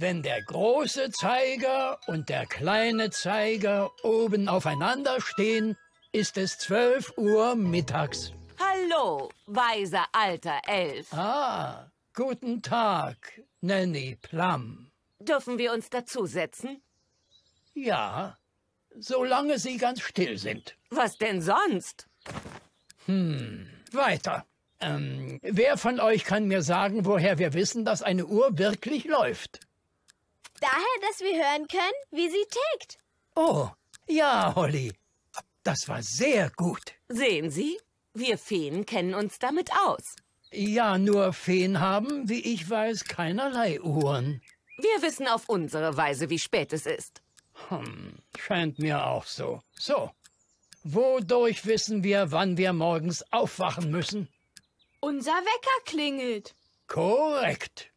Wenn der große Zeiger und der kleine Zeiger oben aufeinander stehen, ist es 12 Uhr mittags. Hallo, weiser alter Elf. Ah, guten Tag, Nanny Plum. Dürfen wir uns dazusetzen? Ja, solange Sie ganz still sind. Was denn sonst? Hm, weiter. Ähm, wer von euch kann mir sagen, woher wir wissen, dass eine Uhr wirklich läuft? Daher, dass wir hören können, wie sie tickt. Oh, ja, Holly. Das war sehr gut. Sehen Sie, wir Feen kennen uns damit aus. Ja, nur Feen haben, wie ich weiß, keinerlei Uhren. Wir wissen auf unsere Weise, wie spät es ist. Hm, scheint mir auch so. So, wodurch wissen wir, wann wir morgens aufwachen müssen? Unser Wecker klingelt. Korrekt.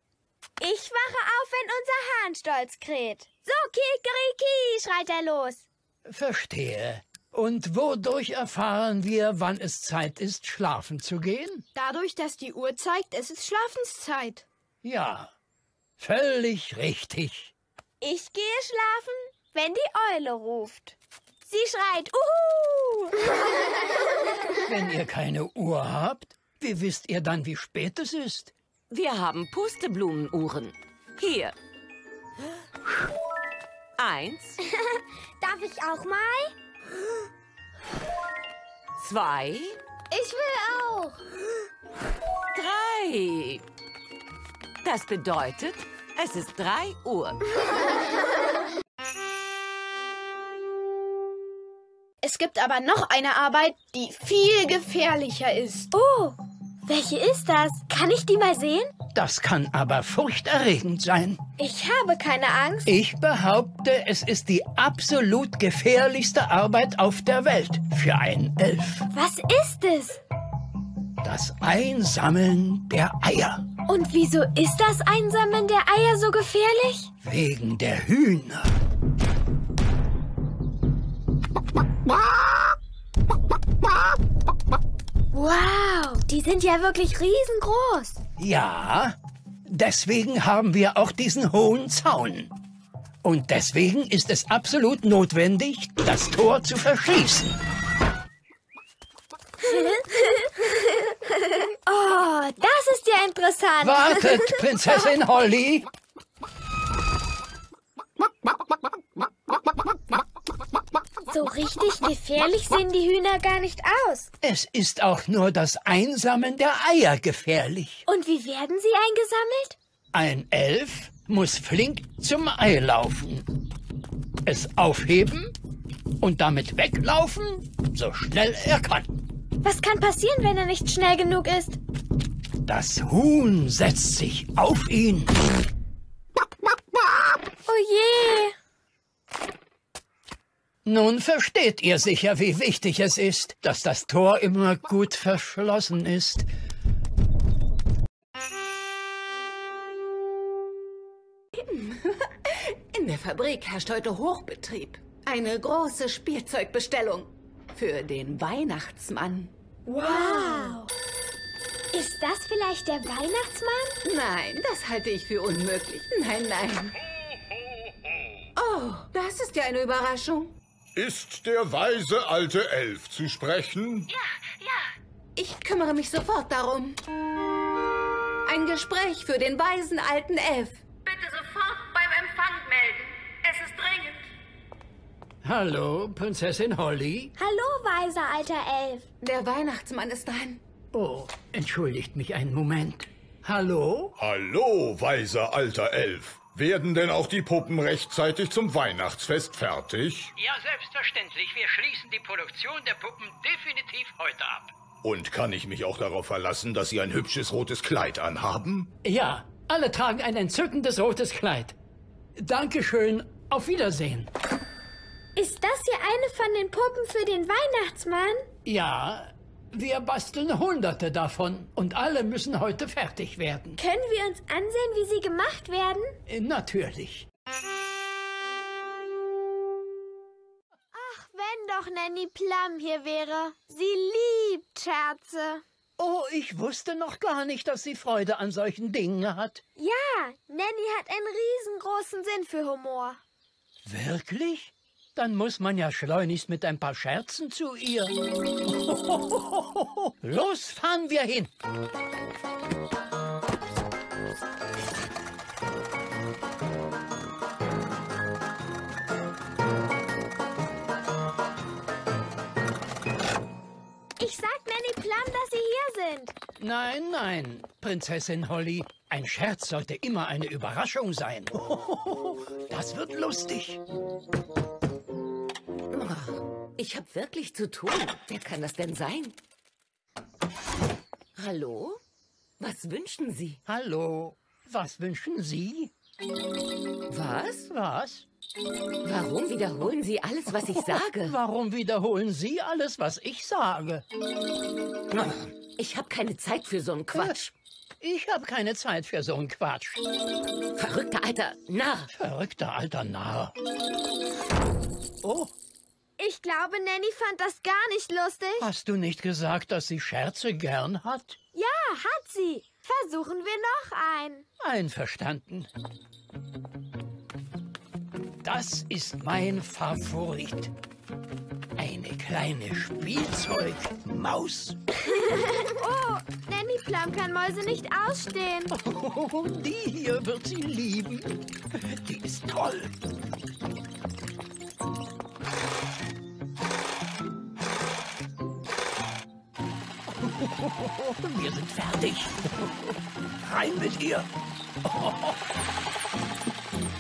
Ich wache auf, wenn unser Hahn stolz kräht. So, Kikeriki, schreit er los. Verstehe. Und wodurch erfahren wir, wann es Zeit ist, schlafen zu gehen? Dadurch, dass die Uhr zeigt, es ist Schlafenszeit. Ja, völlig richtig. Ich gehe schlafen, wenn die Eule ruft. Sie schreit, Uhu! wenn ihr keine Uhr habt, wie wisst ihr dann, wie spät es ist? Wir haben Pusteblumenuhren. Hier. Eins. Darf ich auch mal? Zwei. Ich will auch. Drei. Das bedeutet, es ist drei Uhr. Es gibt aber noch eine Arbeit, die viel gefährlicher ist. Oh, welche ist das? Kann ich die mal sehen? Das kann aber furchterregend sein. Ich habe keine Angst. Ich behaupte, es ist die absolut gefährlichste Arbeit auf der Welt für einen Elf. Was ist es? Das Einsammeln der Eier. Und wieso ist das Einsammeln der Eier so gefährlich? Wegen der Hühner. Wow, die sind ja wirklich riesengroß. Ja, deswegen haben wir auch diesen hohen Zaun. Und deswegen ist es absolut notwendig, das Tor zu verschließen. oh, das ist ja interessant. Wartet, Prinzessin Holly. So richtig gefährlich sehen die Hühner gar nicht aus. Es ist auch nur das Einsammeln der Eier gefährlich. Und wie werden sie eingesammelt? Ein Elf muss flink zum Ei laufen, es aufheben und damit weglaufen, so schnell er kann. Was kann passieren, wenn er nicht schnell genug ist? Das Huhn setzt sich auf ihn. Oh je! Nun versteht ihr sicher, wie wichtig es ist, dass das Tor immer gut verschlossen ist. In der Fabrik herrscht heute Hochbetrieb. Eine große Spielzeugbestellung für den Weihnachtsmann. Wow! Ist das vielleicht der Weihnachtsmann? Nein, das halte ich für unmöglich. Nein, nein. Oh, das ist ja eine Überraschung. Ist der weise alte Elf zu sprechen? Ja, ja. Ich kümmere mich sofort darum. Ein Gespräch für den weisen alten Elf. Bitte sofort beim Empfang melden. Es ist dringend. Hallo, Prinzessin Holly. Hallo, weiser alter Elf. Der Weihnachtsmann ist dran. Oh, entschuldigt mich einen Moment. Hallo? Hallo, weiser alter Elf. Werden denn auch die Puppen rechtzeitig zum Weihnachtsfest fertig? Ja, selbstverständlich. Wir schließen die Produktion der Puppen definitiv heute ab. Und kann ich mich auch darauf verlassen, dass Sie ein hübsches rotes Kleid anhaben? Ja, alle tragen ein entzückendes rotes Kleid. Dankeschön. Auf Wiedersehen. Ist das hier eine von den Puppen für den Weihnachtsmann? Ja, wir basteln hunderte davon und alle müssen heute fertig werden. Können wir uns ansehen, wie sie gemacht werden? Natürlich. Ach, wenn doch Nanny Plum hier wäre. Sie liebt Scherze. Oh, ich wusste noch gar nicht, dass sie Freude an solchen Dingen hat. Ja, Ja, Nanny hat einen riesengroßen Sinn für Humor. Wirklich? Dann muss man ja schleunigst mit ein paar Scherzen zu ihr. Los, fahren wir hin. Ich sag Nanny Plum, dass Sie hier sind. Nein, nein, Prinzessin Holly. Ein Scherz sollte immer eine Überraschung sein. Das wird lustig. Ich habe wirklich zu tun. Wer kann das denn sein? Hallo? Was wünschen Sie? Hallo, was wünschen Sie? Was? Was? Warum wiederholen Sie alles, was ich sage? Warum wiederholen Sie alles, was ich sage? Ich habe keine Zeit für so einen Quatsch. Ich habe keine Zeit für so einen Quatsch. Verrückter alter Narr. Verrückter alter Narr. Oh, Ich glaube, Nanny fand das gar nicht lustig. hast du nicht gesagt, dass sie Scherze gern hat? Ja, hat sie. Versuchen wir noch einen. Einverstanden. Das ist mein Favorit. Eine kleine Spielzeugmaus. Oh, Nanny Plum kann Mäuse nicht ausstehen. Oh, die hier wird sie lieben. Die ist toll. Wir sind fertig. Rein mit ihr.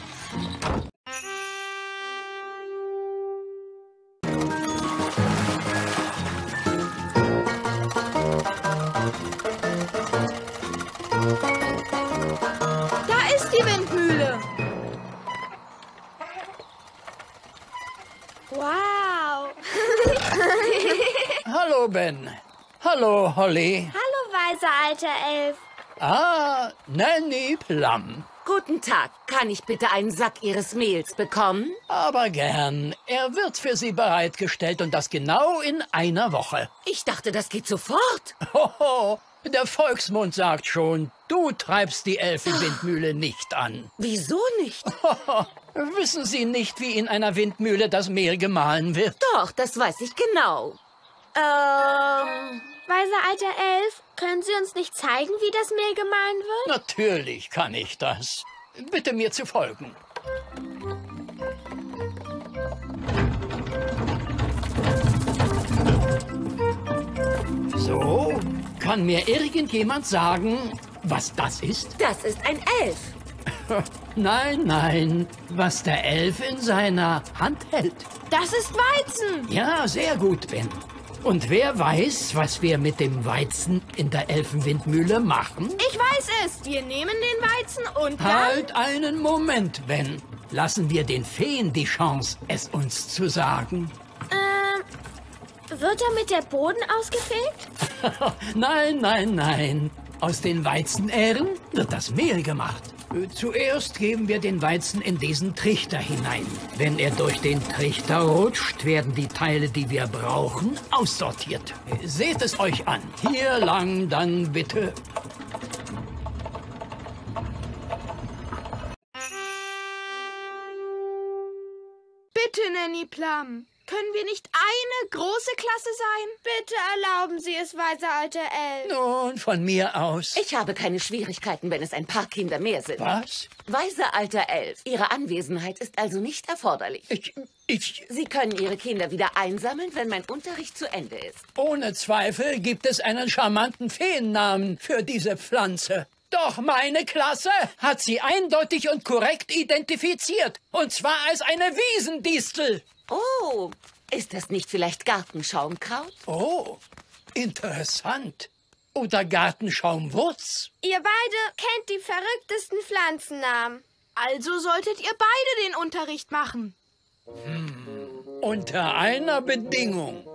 Hallo, Holly. Hallo, weiser alter Elf. Ah, Nanny Plum. Guten Tag. Kann ich bitte einen Sack Ihres Mehls bekommen? Aber gern. Er wird für Sie bereitgestellt und das genau in einer Woche. Ich dachte, das geht sofort. Hoho, der Volksmund sagt schon, du treibst die Elfenwindmühle nicht an. Wieso nicht? Wissen Sie nicht, wie in einer Windmühle das Mehl gemahlen wird? Doch, das weiß ich genau. Ähm, Weiser alter Elf, können Sie uns nicht zeigen, wie das Mehl gemahlen wird? Natürlich kann ich das. Bitte mir zu folgen. So, kann mir irgendjemand sagen, was das ist? das ist ein Elf. Nein, nein, was der Elf in seiner Hand hält. Das ist Weizen. Ja, sehr gut, Ben. Und wer weiß, was wir mit dem Weizen in der Elfenwindmühle machen? Ich weiß es. Wir nehmen den Weizen und dann... Halt einen Moment, Ben. Lassen wir den Feen die Chance, es uns zu sagen. Ähm, wird damit der Boden ausgefegt? nein, nein, nein. Aus den Weizenähren wird das Mehl gemacht. Zuerst geben wir den Weizen in diesen Trichter hinein. Wenn er durch den Trichter rutscht, werden die Teile, die wir brauchen, aussortiert. Seht es euch an. Hier lang dann bitte. Bitte, Nanny Plum. Können wir nicht eine große Klasse sein? Bitte erlauben Sie es, weiser alter Elf. Nun, von mir aus. Ich habe keine Schwierigkeiten, wenn es ein paar Kinder mehr sind. Was? Weiser alter Elf, Ihre Anwesenheit ist also nicht erforderlich. Ich, ich, Sie können Ihre Kinder wieder einsammeln, wenn mein Unterricht zu Ende ist. ohne Zweifel gibt es einen charmanten Feennamen für diese Pflanze. Doch meine Klasse hat sie eindeutig und korrekt identifiziert. Und zwar als eine Wiesendistel. Oh, ist das nicht vielleicht Gartenschaumkraut? Oh, interessant. Oder Gartenschaumwurz. Ihr beide kennt die verrücktesten Pflanzennamen. Also solltet ihr beide den Unterricht machen. Unter einer Bedingung.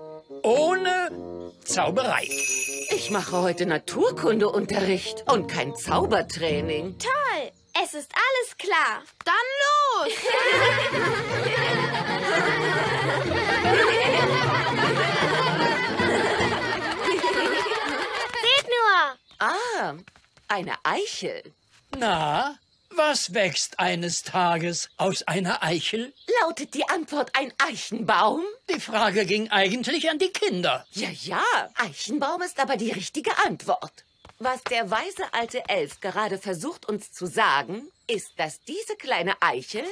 Ohne Zauberei. Ich mache heute Naturkundeunterricht und kein Zaubertraining. Toll. Es ist alles klar. Dann los. Seht nur. Ah, eine Eichel. Na, Was wächst eines Tages aus einer Eichel? Lautet die Antwort ein Eichenbaum? Die Frage ging eigentlich an die Kinder. Ja, ja, Eichenbaum ist aber die richtige Antwort. Was der weise alte Elf gerade versucht uns zu sagen, ist, dass diese kleine Eichel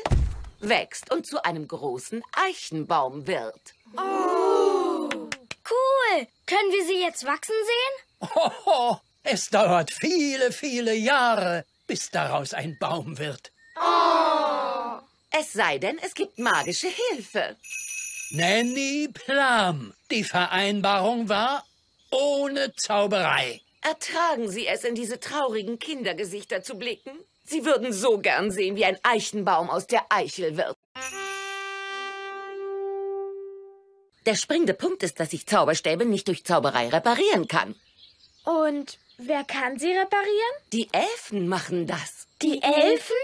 wächst und zu einem großen Eichenbaum wird. Cool. Können wir sie jetzt wachsen sehen? Hoho, es dauert viele, viele Jahre, bis daraus ein Baum wird. Es sei denn, es gibt magische Hilfe. Nanny Plum. Die Vereinbarung war ohne Zauberei. Ertragen Sie es, in diese traurigen Kindergesichter zu blicken? Sie würden so gern sehen, wie ein Eichenbaum aus der Eichel wird. Der springende Punkt ist, dass ich Zauberstäbe nicht durch Zauberei reparieren kann. Und wer kann sie reparieren? Die Elfen machen das. Die Elfen?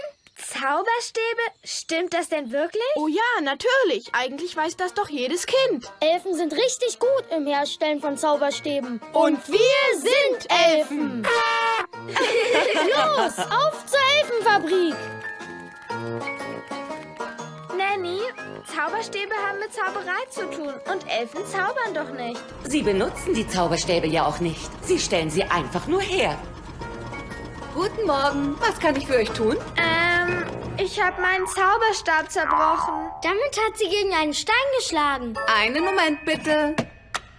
Zauberstäbe? Stimmt das denn wirklich? Oh ja, natürlich. Eigentlich weiß das doch jedes Kind. Elfen sind richtig gut im Herstellen von Zauberstäben. Und wir sind Elfen. Los, auf zur Elfenfabrik! Nanny, Zauberstäbe haben mit Zauberei zu tun und Elfen zaubern doch nicht. Sie benutzen die Zauberstäbe ja auch nicht. Sie stellen sie einfach nur her. Guten Morgen. Was kann ich für euch tun? Ähm, ich habe meinen Zauberstab zerbrochen. Damit hat sie gegen einen Stein geschlagen. Einen Moment bitte.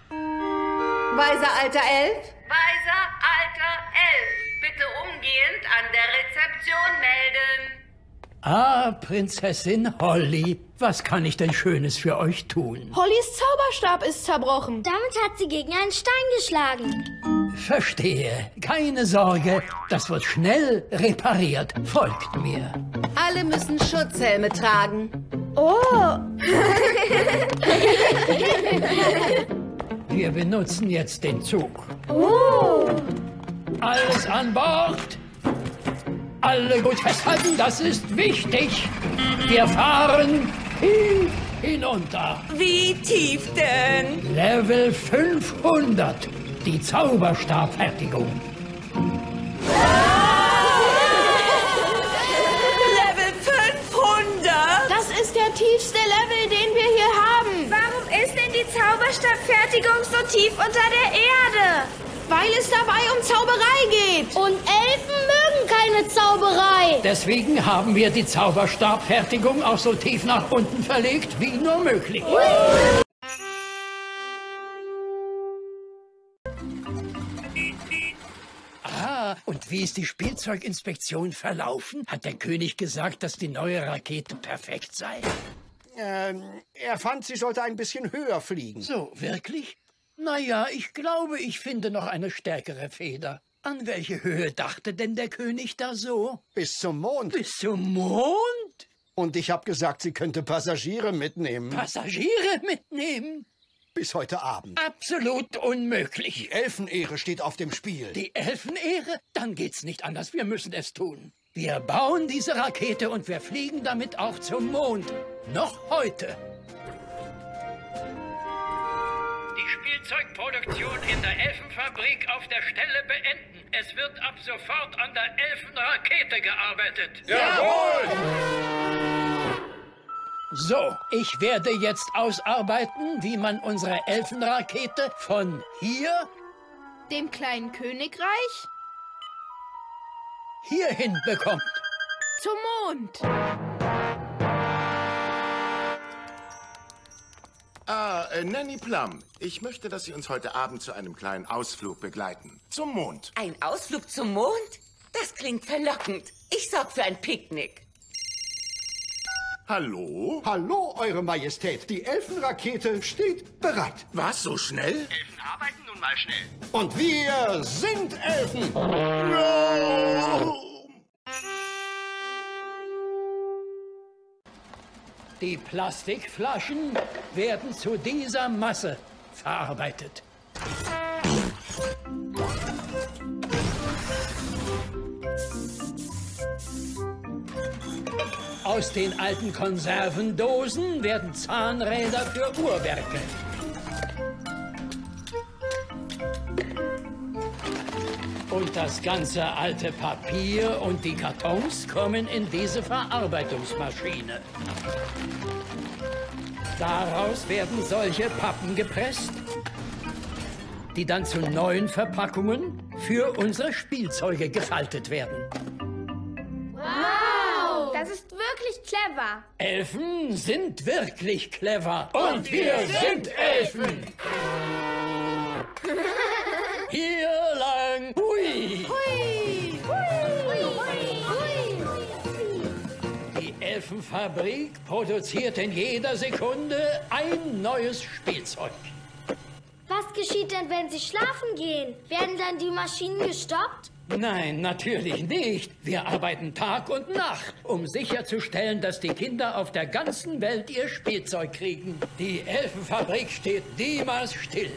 Weiser alter Elf? Weiser alter Elf, bitte umgehend an der Rezeption melden. Ah, Prinzessin Holly, was kann ich denn Schönes für euch tun? Hollys Zauberstab ist zerbrochen. Damit hat sie gegen einen Stein geschlagen. Verstehe. Keine Sorge, das wird schnell repariert. Folgt mir. Alle müssen Schutzhelme tragen. Oh, Wir benutzen jetzt den Zug. oh. Alles an Bord. Alle gut festhalten, das ist wichtig. Wir fahren tief hinunter. Wie tief denn? Level 500. Die Zauberstabfertigung. Level 500? Das ist der tiefste Level, den wir hier haben. Warum ist denn die Zauberstabfertigung so tief unter der Erde? Weil es dabei um Zauberei geht. Und Elfen mögen keine Zauberei. Deswegen haben wir die Zauberstabfertigung auch so tief nach unten verlegt wie nur möglich. Ah, wie ist die Spielzeuginspektion verlaufen? Hat der König gesagt, dass die neue Rakete perfekt sei? Ähm, er fand, sie sollte ein bisschen höher fliegen. So, wirklich? Naja, ich glaube, ich finde noch eine stärkere Feder. An welche Höhe dachte denn der König da so? Bis zum Mond. Bis zum Mond? Und ich habe gesagt, sie könnte Passagiere mitnehmen. Passagiere mitnehmen? Bis heute Abend. Absolut unmöglich. Die Elfenehre steht auf dem Spiel. Die Elfenehre? Dann geht's nicht anders. Wir müssen es tun. Wir bauen diese Rakete und wir fliegen damit auch zum Mond. Noch heute. Die Spielzeugproduktion in der Elfenfabrik auf der Stelle beenden. Es wird ab sofort an der Elfenrakete gearbeitet. So, ich werde jetzt ausarbeiten, wie man unsere Elfenrakete von hier Dem kleinen Königreich hierhin bekommt. zum Mond. Ah, äh, Nanny Plum, ich möchte, dass Sie uns heute Abend zu einem kleinen Ausflug begleiten. Zum Mond. Ein Ausflug zum Mond? Das klingt verlockend. Ich sorg für ein Picknick. Hallo? Hallo, Eure Majestät. Die Elfenrakete steht bereit. Was, so schnell? Elfen arbeiten nun mal schnell. Und wir sind Elfen. Die Plastikflaschen werden zu dieser Masse verarbeitet. Aus den alten Konservendosen werden Zahnräder für Uhrwerke. Und Das ganze alte Papier und die Kartons kommen in diese Verarbeitungsmaschine. Daraus werden solche Pappen gepresst, die dann zu neuen Verpackungen für unsere Spielzeuge gefaltet werden. Clever. Elfen sind wirklich clever. Und wir sind Elfen. Hier lang. Hui. Hui. Die Elfenfabrik produziert in jeder Sekunde ein neues Spielzeug. Was geschieht denn, wenn Sie schlafen gehen? Werden dann die Maschinen gestoppt? Nein, natürlich nicht. Wir arbeiten Tag und Nacht, um sicherzustellen, dass die Kinder auf der ganzen Welt ihr Spielzeug kriegen. Die Elfenfabrik steht niemals still.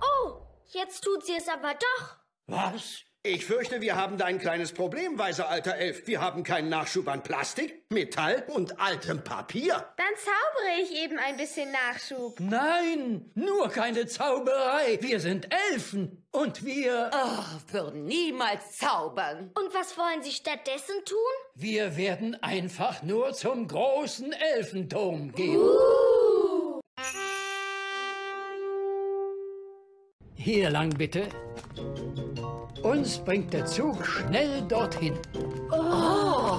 Oh, jetzt tut sie es aber doch. Was? Ich fürchte, wir haben da ein kleines Problem, weiser alter Elf. Wir haben keinen Nachschub an Plastik, Metall und altem Papier. Dann zaubere ich eben ein bisschen Nachschub. Nein, nur keine Zauberei. Wir sind Elfen und wir... Oh, würden niemals zaubern. Und was wollen Sie stattdessen tun? Wir werden einfach nur zum großen Elfenturm gehen. Uh. Hier lang bitte. Uns bringt der Zug schnell dorthin. Oh.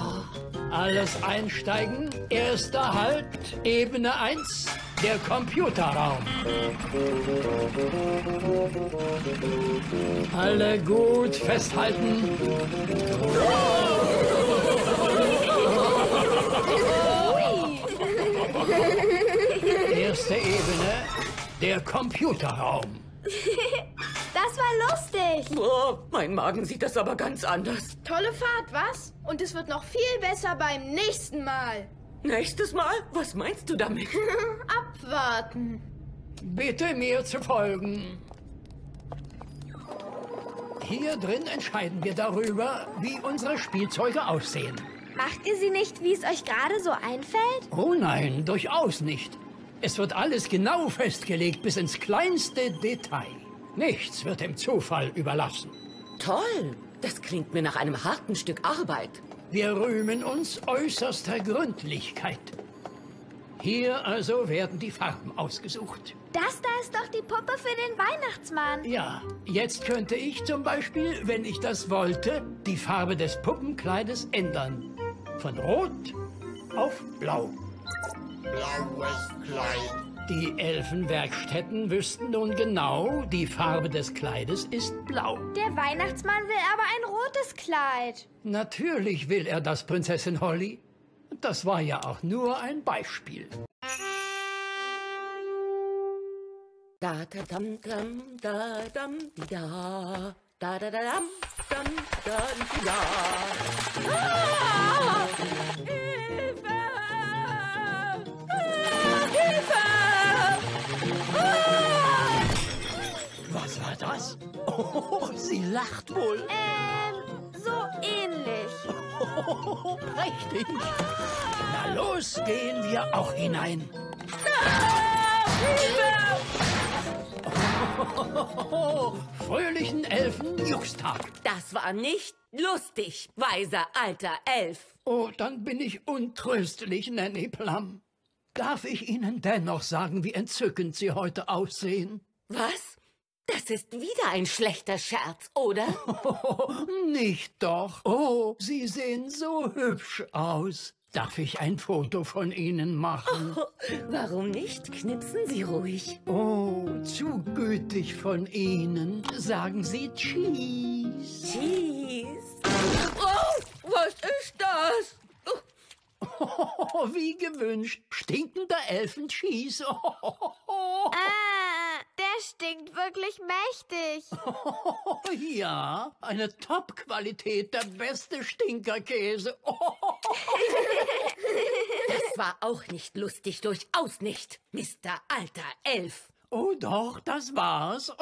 Alles einsteigen. Erster Halt, Ebene 1, der Computerraum. Alle gut festhalten. Erste Ebene, der Computerraum. Das war lustig. Oh, mein Magen sieht das aber ganz anders. Tolle Fahrt, was? Und es wird noch viel besser beim nächsten Mal. Nächstes Mal? Was meinst du damit? Abwarten. Bitte mir zu folgen. Hier drin entscheiden wir darüber, wie unsere Spielzeuge aussehen. Macht ihr sie nicht, wie es euch gerade so einfällt? Oh nein, durchaus nicht. Es wird alles genau festgelegt bis ins kleinste Detail. Nichts wird dem Zufall überlassen. Toll. Das klingt mir nach einem harten Stück Arbeit. Wir rühmen uns äußerster Gründlichkeit. Hier also werden die Farben ausgesucht. Das da ist doch die Puppe für den Weihnachtsmann. Ja, jetzt könnte ich zum Beispiel, wenn ich das wollte, die Farbe des Puppenkleides ändern. Von Rot auf Blau. Blaues Kleid. Die Elfenwerkstätten wüssten nun genau, die Farbe des Kleides ist blau. Der Weihnachtsmann will aber ein rotes Kleid. Natürlich will er das, Prinzessin Holly. Das war ja auch nur ein Beispiel. Da da dam dam da dam di da da da da dam dam di da. Ah! Hilfe! Oh, sie lacht wohl. Ähm, so ähnlich. Oh, prächtig. Na los, gehen wir auch hinein. Oh, fröhlichen Elfen-Juchstag. Das war nicht lustig, weiser alter Elf. Oh, dann bin ich untröstlich, Nanny Plum. Darf ich Ihnen dennoch sagen, wie entzückend Sie heute aussehen? Was? Das ist wieder ein schlechter Scherz, oder? Oh, nicht doch. Oh, Sie sehen so hübsch aus. Darf ich ein Foto von Ihnen machen? Oh, warum nicht? Knipsen Sie ruhig. Oh, zu gütig von Ihnen. Sagen Sie Cheese. Cheese. Oh, was ist das? Oh, wie gewünscht. Stinkender Elfencheese. Oh. Ah, der stinkt wirklich mächtig. Oh, ja, eine Top-Qualität, der beste Stinkerkäse. Das war auch nicht lustig, durchaus nicht, Mr. Alter Elf. Oh doch, das war's.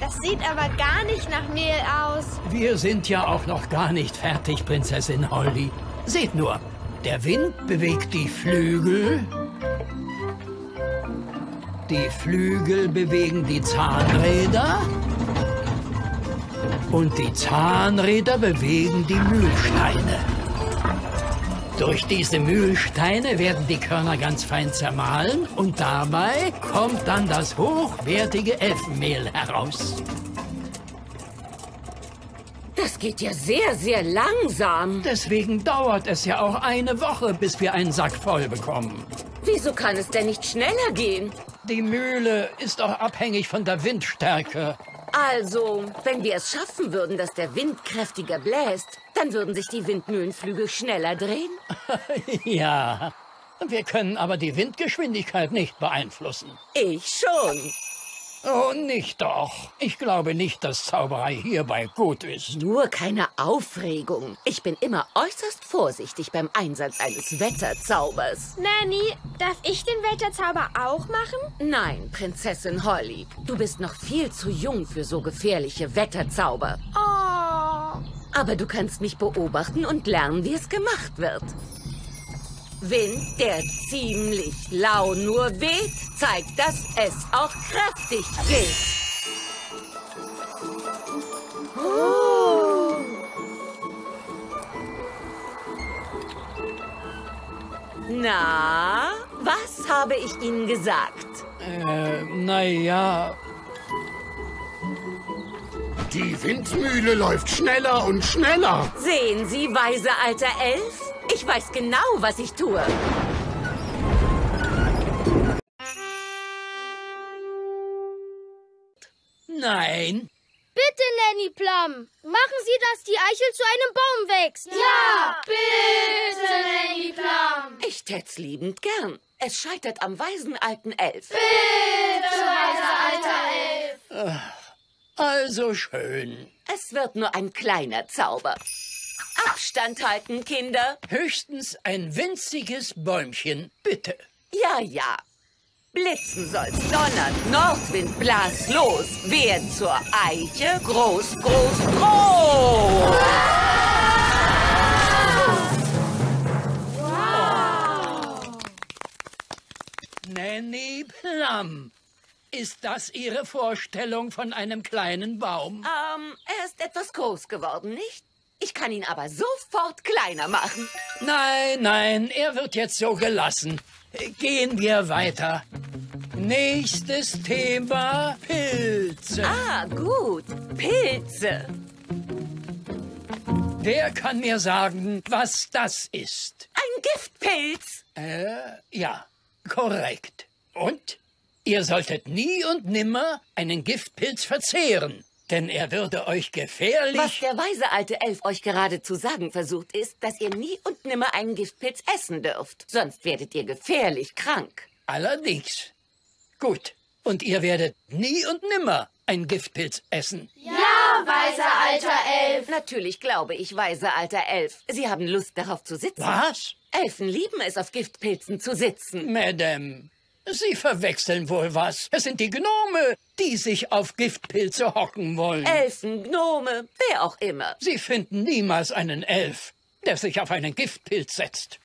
Das sieht aber gar nicht nach Mehl aus. Wir sind ja auch noch gar nicht fertig, Prinzessin Holly. Seht nur, der Wind bewegt die Flügel. Die Flügel bewegen die Zahnräder. Und die Zahnräder bewegen die Mühlsteine. Durch diese Mühlsteine werden die Körner ganz fein zermahlen und dabei kommt dann das hochwertige Elfenmehl heraus. Das geht ja sehr, sehr langsam. Deswegen dauert es ja auch eine Woche, bis wir einen Sack voll bekommen. Wieso kann es denn nicht schneller gehen? Die Mühle ist auch abhängig von der Windstärke. Also, wenn wir es schaffen würden, dass der Wind kräftiger bläst, dann würden sich die Windmühlenflügel schneller drehen? ja, wir können aber die Windgeschwindigkeit nicht beeinflussen. Ich schon. Oh, nicht doch. Ich glaube nicht, dass Zauberei hierbei gut ist. Nur keine Aufregung. Ich bin immer äußerst vorsichtig beim Einsatz eines Wetterzaubers. Nanny, darf ich den Wetterzauber auch machen? Nein, Prinzessin Holly. Du bist noch viel zu jung für so gefährliche Wetterzauber. Oh. Aber du kannst mich beobachten und lernen, wie es gemacht wird. Wind, der ziemlich lau nur weht, zeigt, dass es auch kräftig geht. Oh. Na, was habe ich Ihnen gesagt? Äh, naja. Die Windmühle läuft schneller und schneller. Sehen Sie, weise alter Elf? Ich weiß genau, was ich tue. Nein. Bitte, Nanny Plum. Machen Sie, dass die Eichel zu einem Baum wächst. Ja, bitte, Nanny Plum. Ich tät's liebend gern. Es scheitert am weisen alten Elf. Bitte, weiser alter Elf. Also schön. Es wird nur ein kleiner Zauber. Abstand halten, Kinder. Höchstens ein winziges Bäumchen, bitte. Ja, ja. Blitzen soll's donnern, Nordwind blas los. Wer zur Eiche, groß, groß, groß. Nanny Plum. Ist das Ihre Vorstellung von einem kleinen Baum? Ähm, er ist etwas groß geworden, nicht? Ich kann ihn aber sofort kleiner machen. Nein, nein, er wird jetzt so gelassen. Gehen wir weiter. Nächstes Thema Pilze. Ah, gut. Pilze. Wer kann mir sagen, was das ist? Ein Giftpilz. Äh, ja, korrekt. Und? Ihr solltet nie und nimmer einen Giftpilz verzehren, denn er würde euch gefährlich... Was der weise alte Elf euch gerade zu sagen versucht, ist, dass ihr nie und nimmer einen Giftpilz essen dürft. Sonst werdet ihr gefährlich krank. Allerdings. Gut. Und ihr werdet nie und nimmer einen Giftpilz essen. Ja, weiser alter Elf. Natürlich glaube ich, weise alter Elf. Sie haben Lust darauf zu sitzen. Was? Elfen lieben es, auf Giftpilzen zu sitzen. Madame, Sie verwechseln wohl was. Es sind die Gnome, die sich auf Giftpilze hocken wollen. Elfen, Gnome, wer auch immer. Sie finden niemals einen Elf, der sich auf einen Giftpilz setzt.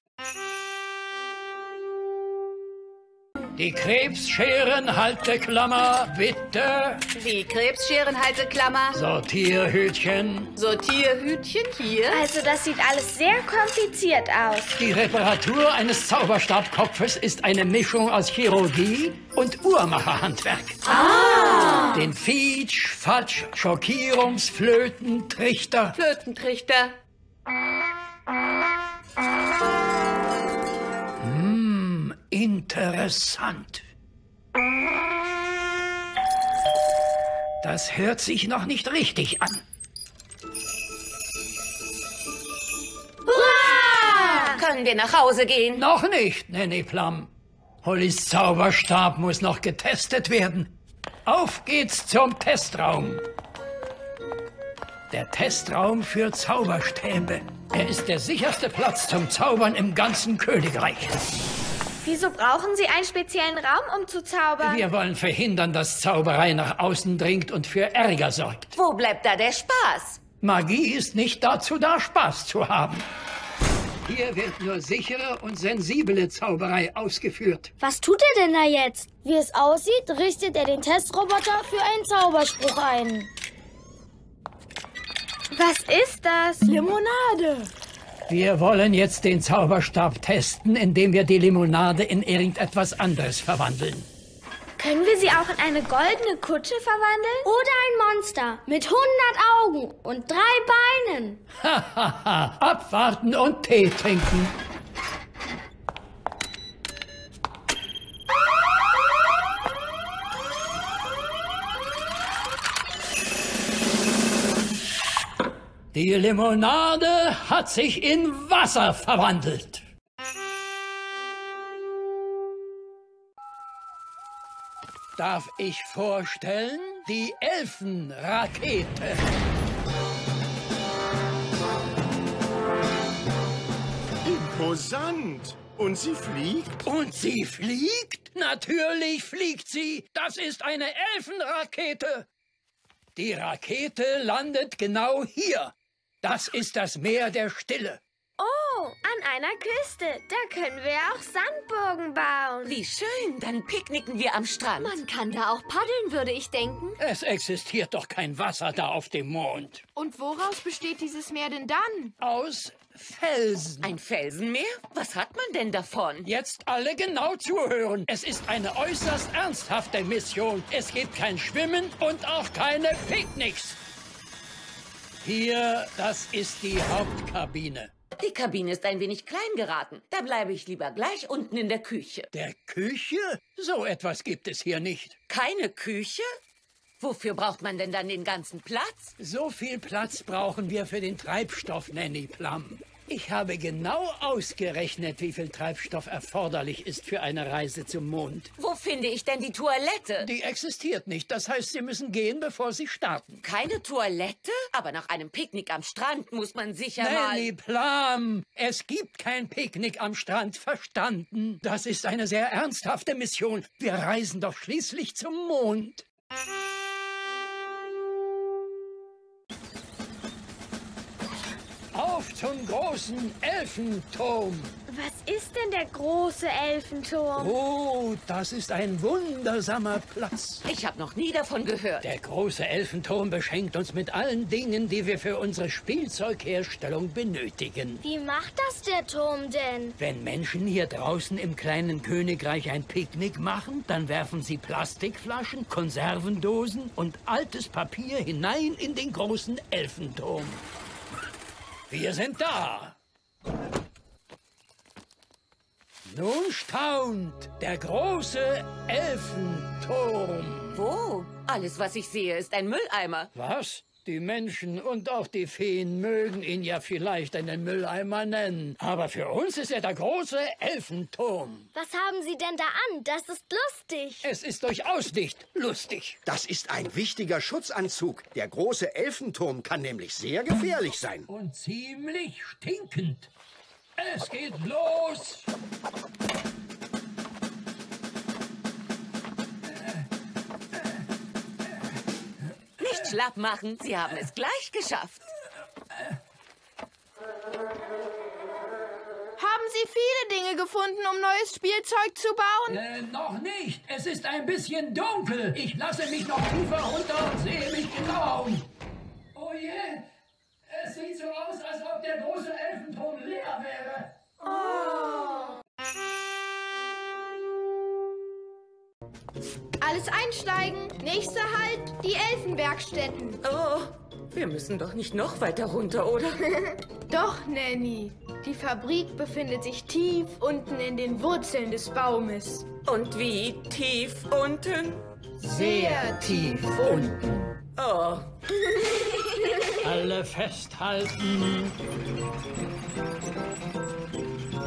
Die Krebsscherenhalteklammer, bitte. Die Krebsscherenhalteklammer. Sortierhütchen. Sortierhütchen hier. Also das sieht alles sehr kompliziert aus. Die Reparatur eines Zauberstabkopfes ist eine Mischung aus Chirurgie und Uhrmacherhandwerk. Ah! Den Fietsch, Fatsch, Schockierungs-, Flöten, Trichter. Flötentrichter. Interessant. Das hört sich noch nicht richtig an. Hurra! Können wir nach Hause gehen? Noch nicht, Nanny Plum. Hollys Zauberstab muss noch getestet werden. Auf geht's zum Testraum. Der Testraum für Zauberstäbe. Er ist der sicherste Platz zum Zaubern im ganzen Königreich. Wieso brauchen Sie einen speziellen Raum, um zu zaubern? Wir wollen verhindern, dass Zauberei nach außen dringt und für Ärger sorgt. Wo bleibt da der Spaß? Magie ist nicht dazu da, Spaß zu haben. Hier wird nur sichere und sensible Zauberei ausgeführt. Was tut er denn da jetzt? Wie es aussieht, richtet er den Testroboter für einen Zauberspruch ein. Was ist das? Limonade. Wir wollen jetzt den Zauberstab testen, indem wir die Limonade in irgendetwas anderes verwandeln. Können wir sie auch in eine goldene Kutsche verwandeln? Oder ein Monster mit 100 Augen und drei Beinen. Hahaha, abwarten und Tee trinken. Die Limonade hat sich in Wasser verwandelt. Darf ich vorstellen, die Elfenrakete. Imposant. Und sie fliegt? Und sie fliegt? Natürlich fliegt sie. Das ist eine Elfenrakete. Die Rakete landet genau hier. Das ist das Meer der Stille. Oh, an einer Küste. Da können wir auch Sandburgen bauen. Wie schön, dann picknicken wir am Strand. Man kann da auch paddeln, würde ich denken. Es existiert doch kein Wasser da auf dem Mond. Und woraus besteht dieses Meer denn dann? Aus Felsen. Ein Felsenmeer? Was hat man denn davon? Jetzt alle genau zuhören. Es ist eine äußerst ernsthafte Mission. Es gibt kein Schwimmen und auch keine Picknicks. Hier, das ist die Hauptkabine. Die Kabine ist ein wenig klein geraten. Da bleibe ich lieber gleich unten in der Küche. Der Küche? So etwas gibt es hier nicht. Keine Küche? Wofür braucht man denn dann den ganzen Platz? So viel Platz brauchen wir für den Treibstoff, Nanny Plum. Ich habe genau ausgerechnet, wie viel Treibstoff erforderlich ist für eine Reise zum Mond. Wo finde ich denn die Toilette? Die existiert nicht. Das heißt, Sie müssen gehen, bevor Sie starten. Keine Toilette? Aber nach einem Picknick am Strand muss man sicher Nanny mal... Plum, es gibt kein Picknick am Strand, verstanden? Das ist eine sehr ernsthafte Mission. Wir reisen doch schließlich zum Mond. Zum großen Elfenturm. Was ist denn der große Elfenturm? Oh, das ist ein wundersamer Platz. Ich habe noch nie davon gehört. Der große Elfenturm beschenkt uns mit allen Dingen, die wir für unsere Spielzeugherstellung benötigen. Wie macht das der Turm denn? Wenn Menschen hier draußen im kleinen Königreich ein Picknick machen, dann werfen sie Plastikflaschen, Konservendosen und altes Papier hinein in den großen Elfenturm. Wir sind da. Nun staunt der große Elfenturm. Wo? Alles, was ich sehe, ist ein Mülleimer. Was? Die Menschen und auch die Feen mögen ihn ja vielleicht einen Mülleimer nennen. Aber für uns ist er der große Elfenturm. Was haben Sie denn da an? Das ist lustig. Es ist durchaus nicht lustig. Das ist ein wichtiger Schutzanzug. Der große Elfenturm kann nämlich sehr gefährlich sein. Und ziemlich stinkend. Es geht los. Schlapp machen, Sie haben es gleich geschafft. Haben Sie viele Dinge gefunden, um neues Spielzeug zu bauen? Äh, noch nicht. Es ist ein bisschen dunkel. Ich lasse mich noch tiefer runter und sehe mich genau um. Oh je, es sieht so aus, als ob der große Elfenturm leer wäre. Alles einsteigen. Nächster Halt, die Elfenwerkstätten. Oh, wir müssen doch nicht noch weiter runter, oder? Doch, Nanny. Die Fabrik befindet sich tief unten in den Wurzeln des Baumes. Und wie tief unten? Sehr tief unten. Oh, Alle festhalten.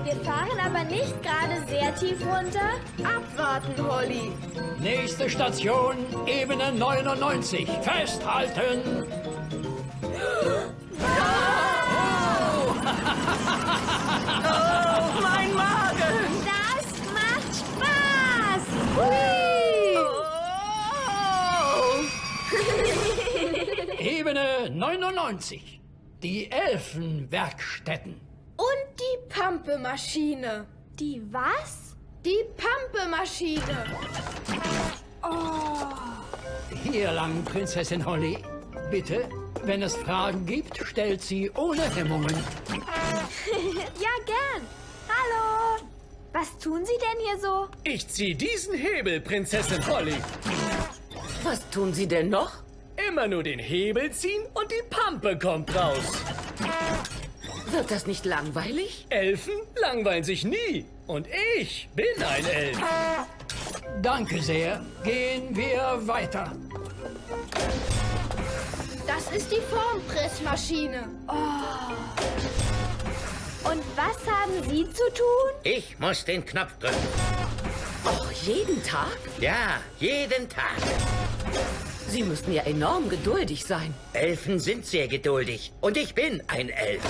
Wir fahren aber nicht gerade sehr tief runter. Abwarten, Holly. Nächste Station, Ebene 99. Festhalten. oh mein Magen! Das macht Spaß. Ebene 99. Die Elfenwerkstätten. Pampemaschine. Die was? Die Pampemaschine. Hier lang, Prinzessin Holly. Bitte, wenn es Fragen gibt, stellt sie ohne Hemmungen. ja, gern. Hallo. Was tun Sie denn hier so? Ich zieh diesen Hebel, Prinzessin Holly. Was tun Sie denn noch? Immer nur den Hebel ziehen und die Pampe kommt raus. Wird das nicht langweilig? Elfen langweilen sich nie. Und ich bin ein Elf. Danke sehr. Gehen wir weiter. Das ist die Formpressmaschine. Und was haben Sie zu tun? Ich muss den Knopf drücken. Och, jeden Tag? Ja, jeden Tag. Sie müssen ja enorm geduldig sein. Elfen sind sehr geduldig. Und ich bin ein Elf.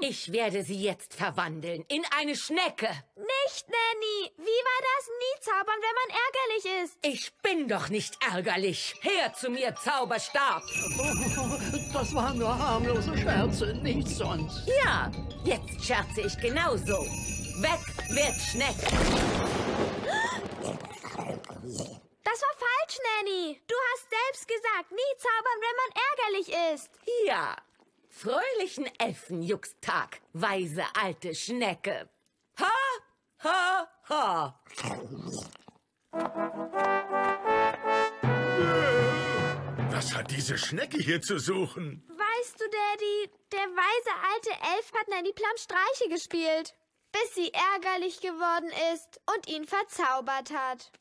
Ich werde Sie jetzt verwandeln in eine Schnecke. Nicht, Nanny. Wie war das? Nie zaubern, wenn man ärgerlich ist. Ich bin doch nicht ärgerlich. Her zu mir, Zauberstab. Das waren nur harmlose Scherze, nichts sonst. Ja, jetzt scherze ich genauso. Weg wird Schnecke. Das war falsch, Nanny. Du hast selbst gesagt, nie zaubern, wenn man ärgerlich ist. Ja, fröhlichen Elfenjuxtag, weise alte Schnecke. Ha, ha, ha. Was hat diese Schnecke hier zu suchen? Weißt du, Daddy, der weise alte Elf hat Nanny Plum Streiche gespielt, bis sie ärgerlich geworden ist und ihn verzaubert hat.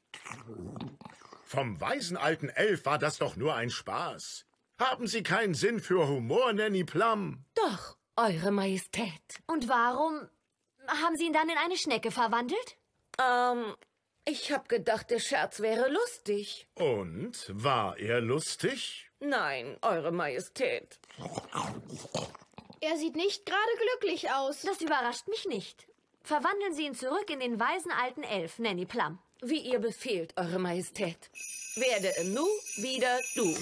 Vom weisen alten Elf war das doch nur ein Spaß. Haben Sie keinen Sinn für Humor, Nanny Plum? Doch, Eure Majestät. Und warum haben Sie ihn dann in eine Schnecke verwandelt? Ähm, ich hab gedacht, der Scherz wäre lustig. Und war er lustig? Nein, Eure Majestät. Er sieht nicht gerade glücklich aus. Das überrascht mich nicht. Verwandeln Sie ihn zurück in den weisen alten Elf, Nanny Plum. Wie ihr befehlt, Eure Majestät. Werde im Nu wieder du.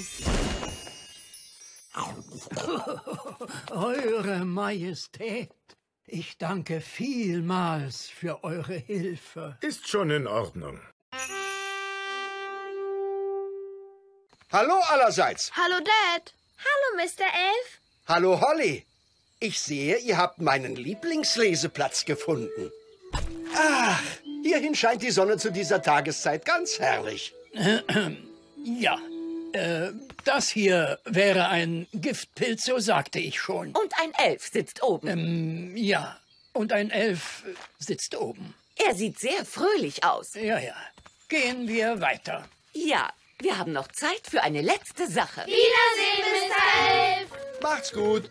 Eure Majestät, ich danke vielmals für eure Hilfe. Ist schon in Ordnung. Hallo allerseits. Hallo, Dad. Hallo, Mr. Elf. Hallo, Holly. Ich sehe, ihr habt meinen Lieblingsleseplatz gefunden. Ach, hierhin scheint die Sonne zu dieser Tageszeit ganz herrlich. Ja, äh, das hier wäre ein Giftpilz, so sagte ich schon. Und ein Elf sitzt oben. Ähm, ja, und ein Elf äh, sitzt oben. Er sieht sehr fröhlich aus. Ja, ja. Gehen wir weiter. Ja, wir haben noch Zeit für eine letzte Sache. Wiedersehen, Mr. Elf. Macht's gut.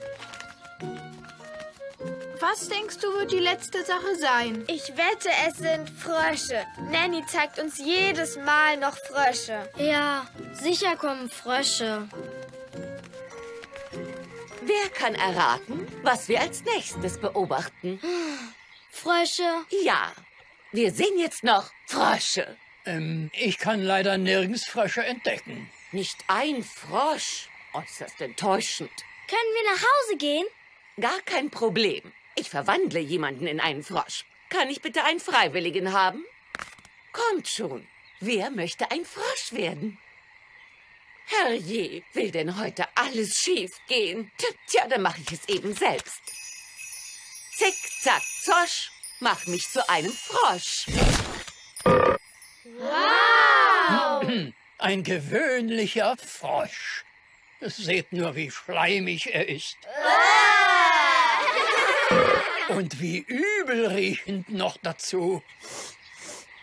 Was denkst du, wird die letzte Sache sein? Ich wette, es sind Frösche. Nanny zeigt uns jedes Mal noch Frösche. Ja, sicher kommen Frösche. Wer kann erraten, was wir als nächstes beobachten? Frösche? Ja, wir sehen jetzt noch Frösche. Ähm, ich kann leider nirgends Frösche entdecken. Nicht ein Frosch. Äußerst enttäuschend. Können wir nach Hause gehen? Gar kein Problem. Ich verwandle jemanden in einen Frosch. Kann ich bitte einen Freiwilligen haben? Kommt schon. Wer möchte ein Frosch werden? Herrje, will denn heute alles schief gehen? Tja, dann mache ich es eben selbst. Zick, zack, zosch, mach mich zu einem Frosch. Ein gewöhnlicher Frosch. Seht nur, wie schleimig er ist. Und wie übelriechend noch dazu.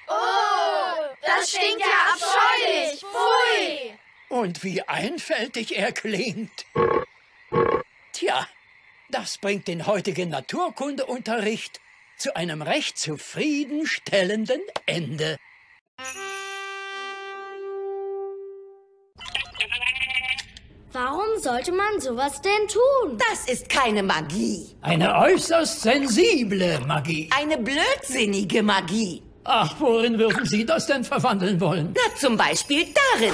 Oh, das stinkt ja abscheulich. Pfui. Und wie einfältig er klingt. Tja, das bringt den heutigen Naturkundeunterricht zu einem recht zufriedenstellenden Ende. Warum sollte man sowas denn tun? Das ist keine Magie. Eine äußerst sensible Magie. Eine blödsinnige Magie. Ach, worin würden Sie das denn verwandeln wollen? Na, zum Beispiel darin.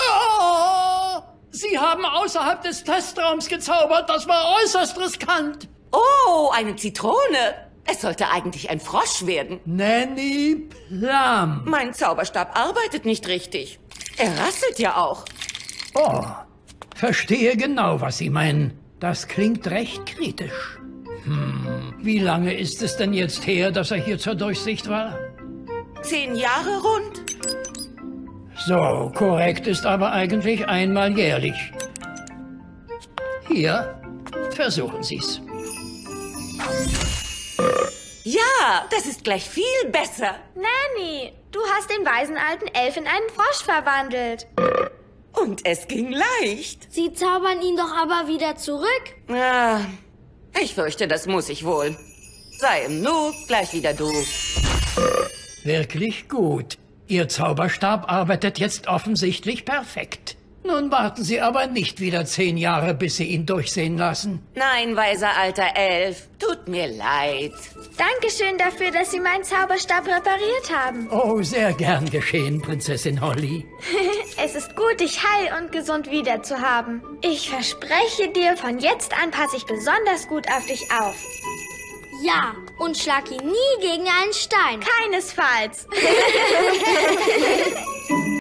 Oh, Sie haben außerhalb des Testraums gezaubert. Das war äußerst riskant. Oh, eine Zitrone. Es sollte eigentlich ein Frosch werden. Nanny Plum. Mein Zauberstab arbeitet nicht richtig. Er rasselt ja auch. Oh, verstehe genau, was Sie meinen. Das klingt recht kritisch. Hm, wie lange ist es denn jetzt her, dass er hier zur Durchsicht war? Zehn Jahre rund? So, korrekt ist aber eigentlich einmal jährlich. Hier, versuchen Sie's. Ja, das ist gleich viel besser. Nanny, du hast den weisen alten Elf in einen Frosch verwandelt. Und es ging leicht. Sie zaubern ihn doch aber wieder zurück. Ah, ich fürchte, das muss ich wohl. Sei im Nu, gleich wieder du. Wirklich gut. Ihr Zauberstab arbeitet jetzt offensichtlich perfekt. Nun warten Sie aber nicht wieder zehn Jahre, bis Sie ihn durchsehen lassen. Nein, weiser alter Elf, tut mir leid. Dankeschön dafür, dass Sie meinen Zauberstab repariert haben. Oh, sehr gern geschehen, Prinzessin Holly. es ist gut, dich heil und gesund wieder zu haben. Ich verspreche dir, von jetzt an passe ich besonders gut auf dich auf. Ja, und schlag ihn nie gegen einen Stein. Keinesfalls.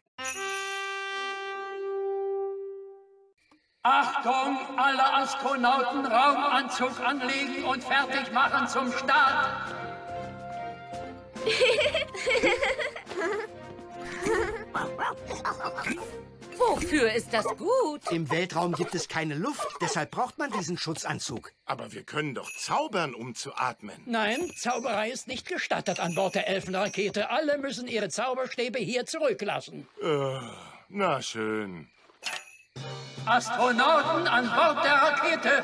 Achtung, alle Astronauten Raumanzug anlegen und fertig machen zum Start. Wofür ist das gut? Im Weltraum gibt es keine Luft, deshalb braucht man diesen Schutzanzug. Aber wir können doch zaubern, um zu atmen. Nein, Zauberei ist nicht gestattet an Bord der Elfenrakete. Alle müssen ihre Zauberstäbe hier zurücklassen. Äh, na schön. Astronauten an Bord der Rakete!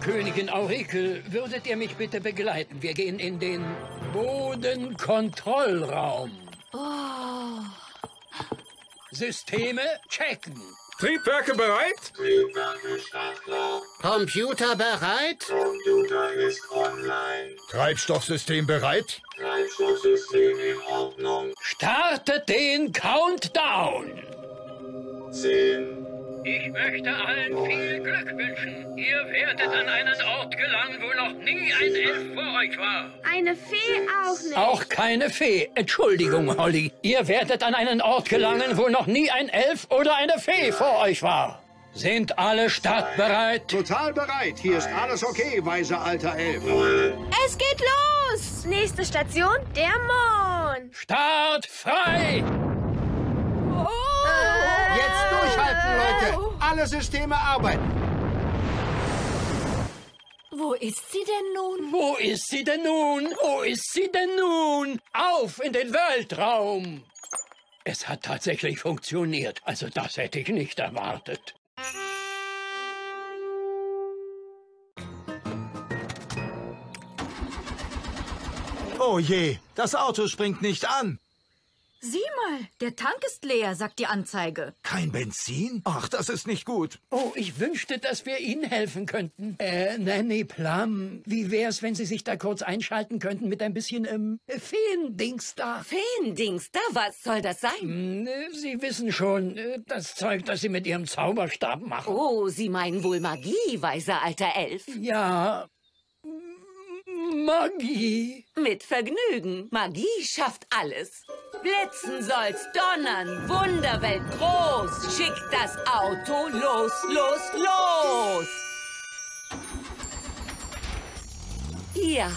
Königin Aurikel, würdet ihr mich bitte begleiten? Wir gehen in den Bodenkontrollraum. Oh. Systeme checken. Triebwerke bereit? Triebwerke startklar. Computer bereit? Computer ist online. Treibstoffsystem bereit? Treibstoffsystem in Ordnung. Startet den Countdown. Zehn. Ich möchte allen viel Glück wünschen. Ihr werdet an einen Ort gelangen, wo noch nie ein Elf vor euch war. Eine Fee auch nicht. Auch keine Fee. Entschuldigung, Holly. Ihr werdet an einen Ort gelangen, wo noch nie ein Elf oder eine Fee vor euch war. Sind alle startbereit? Total bereit. Hier ist alles okay, weiser alter Elf. Es geht los. Nächste Station, der Mond. Start frei. Durchhalten, Leute. Alle Systeme arbeiten. Wo ist sie denn nun? Wo ist sie denn nun? Wo ist sie denn nun? Auf in den Weltraum! Es hat tatsächlich funktioniert. Also das hätte ich nicht erwartet. Oh je, das Auto springt nicht an. Sieh mal, der Tank ist leer, sagt die Anzeige. Kein Benzin? Ach, das ist nicht gut. Oh, ich wünschte, dass wir Ihnen helfen könnten. Äh, Nanny Plum, wie wär's, wenn Sie sich da kurz einschalten könnten mit ein bisschen, ähm, Feendings da? Feendings da? Was soll das sein? Hm, äh, Sie wissen schon, äh, das Zeug, das Sie mit Ihrem Zauberstab machen. Oh, Sie meinen wohl Magie, weiser alter Elf? Ja, Magie. Mit Vergnügen. Magie schafft alles. Blitzen soll's, donnern, Wunderwelt groß. Schickt das Auto los, los, los. Ja,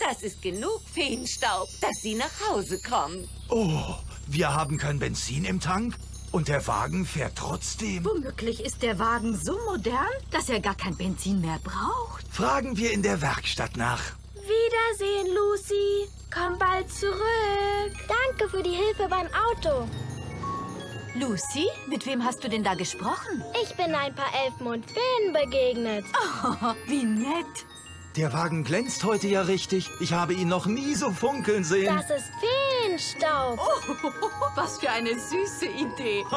das ist genug Feenstaub, dass Sie nach Hause kommen. Oh, wir haben kein Benzin im Tank? Und der Wagen fährt trotzdem? Womöglich ist der Wagen so modern, dass er gar kein Benzin mehr braucht. Fragen wir in der Werkstatt nach. Wiedersehen, Lucy. Komm bald zurück. Danke für die Hilfe beim Auto. Lucy, mit wem hast du denn da gesprochen? Ich bin ein paar Elfen und Feen begegnet. Oh, wie nett. Der Wagen glänzt heute ja richtig. Ich habe ihn noch nie so funkeln sehen. Das ist Feenstaub. Oh, was für eine süße Idee.